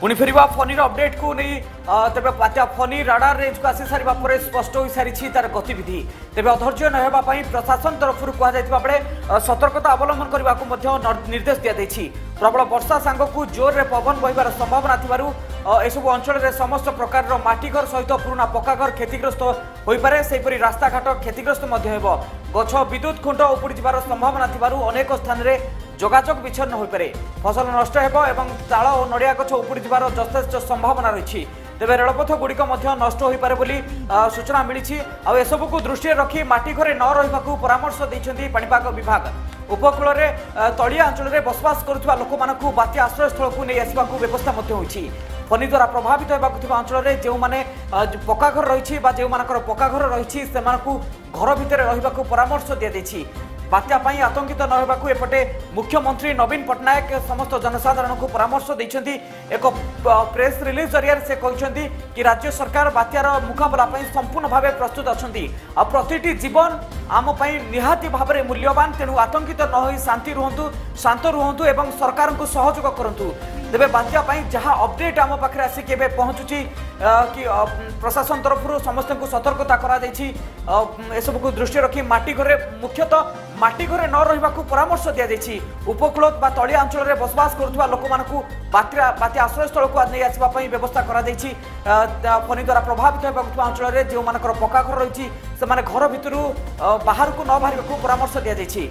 ପୁଣି ଫେରିବା ଫନିର ଅପଡେଟକୁ ନେଇ ଅ, ତେବେ ବାତ୍ୟା ଫନି ରାଡାର ରେଞ୍ଜକୁ ଆସି ସାରିବା ପରେ ସ୍ପଷ୍ଟ ହୋଇସାରିଛି ତାର ଗତିବିଧି। ତେବେ ଅଧୈର୍ଯ୍ୟ ନ ହେବା ପାଇଁ ପ୍ରଶାସନ ତରଫରୁ କୁହାଯାଇଥିବା ବେଳେ ଅ, ସତର୍କତା ଅବଲମ୍ବନ କରିବାକୁ ମଧ୍ୟ ନ- ନିର୍ଦ୍ଦେଶ ଦିଆଯାଇଛି। ପ୍ରବଳ ବର୍ଷା ସାଙ୍ଗକୁ ଜୋରରେ ପବନ ବହିବାର ସମ୍ଭାବନା ଥିବାରୁ ଏସବୁ ଅଞ୍ଚଳରେ ସମସ୍ତ ପ୍ରକାରର ମାଟି ଘର ସହିତ ପୁରୁଣା ପକ୍କା ଘର କ୍ଷତିଗ୍ରସ୍ତ ହୋଇପାରେ। ସେହିପରି ରାସ୍ତାଘାଟ କ୍ଷତିଗ୍ରସ୍ତ ମଧ୍ୟ ହେବ। ଗଛ ବିଦ୍ୟୁତ ଖୁଣ୍ଟ ଉପୁଡ଼ି ଯିବାର ସମ୍ଭାବନା ଥିବାରୁ ଅନେକ ସ୍ଥାନରେ ଯୋଗାଯୋଗ ବିଚ୍ଛିନ୍ନ ହୋଇପାରେ। ଫସଲ ନଷ୍ଟ ହେବ ଏବଂ ତାଳ ଓ ନଡ଼ିଆ ଗଛ ଉପୁଡ଼ି ଯିବାର ଯଥେଷ୍ଟ ସମ୍ଭାବନା ରହିଛି। ତେବେ ରେଳପଥ ଗୁଡ଼ିକ ମଧ୍ୟ ନଷ୍ଟ ହୋଇପାରେ ବୋଲି ସୂଚନା ମିଳିଛି। ଆଉ ଏସବୁକୁ ଦୃଷ୍ଟିରେ ରଖି ମାଟି ଘରେ ନ ରହିବାକୁ ପରାମର୍ଶ ଦେଇଛନ୍ତି ପାଣିପାଗ ବିଭାଗ। ଉପକୂଳରେ ତଳିଆ ଅଞ୍ଚଳରେ ବସବାସ କରୁଥିବା ଲୋକମାନଙ୍କୁ ବାତ୍ୟା ଆଶ୍ରୟସ୍ଥଳକୁ ନେଇ ଆସିବାକୁ ବ୍ୟବସ୍ଥା ମଧ୍ୟ ହୋଇଛି। ଫନି ଦ୍ୱାରା ପ୍ରଭାବିତ ହେବାକୁ ଥିବା ଅଞ୍ଚଳରେ ଯେଉଁମାନେ ଅ, ଯୋଉ ପକ୍କା ଘର ରହିଛି ବା ଯେଉଁମାନଙ୍କର ପକ୍କା ଘର ରହିଛି ସେମାନଙ୍କୁ ଘର ଭିତରେ ରହିବାକୁ ପରାମର୍ଶ ଦିଆଯାଇଛି। बात्या आतंकित तो नरवाक एपटे मुख्यमंत्री नवीन पटनायक समस्त जनसाधारण को परामर्श दे एक प्रेस रिलीज़ ज़रिया से कहते कि राज्य सरकार बात्यार मुकबला संपूर्ण भाव प्रस्तुत अच्छा प्रति जीवन आम निहाती भाव में मूल्यवान तेणु आतंकित न हो शांति रुहतु शांत रुहतु और सरकार को सहयोग करूँ तेरे बात्या जहाँ अपडेट आम पाखे आसिक पहुँचुची कि प्रशासन तरफ समस्त को सतर्कता करसबू को दृष्टि रखी माटी घरे मुख्यतः माटी घरे न रहा परामर्श दि उपकूल व तलिया अंचल बसवास करुवा लोक बात्या बात्या आश्रयस्थल को नहीं आसवाई व्यवस्था कर फनी द्वारा प्रभावित होगा अंचल जो मान पक्का घर रही घर भितर ବାହାରକୁ ନ ବାହାରିବାକୁ ପରାମର୍ଶ ଦିଆଯାଇଛି।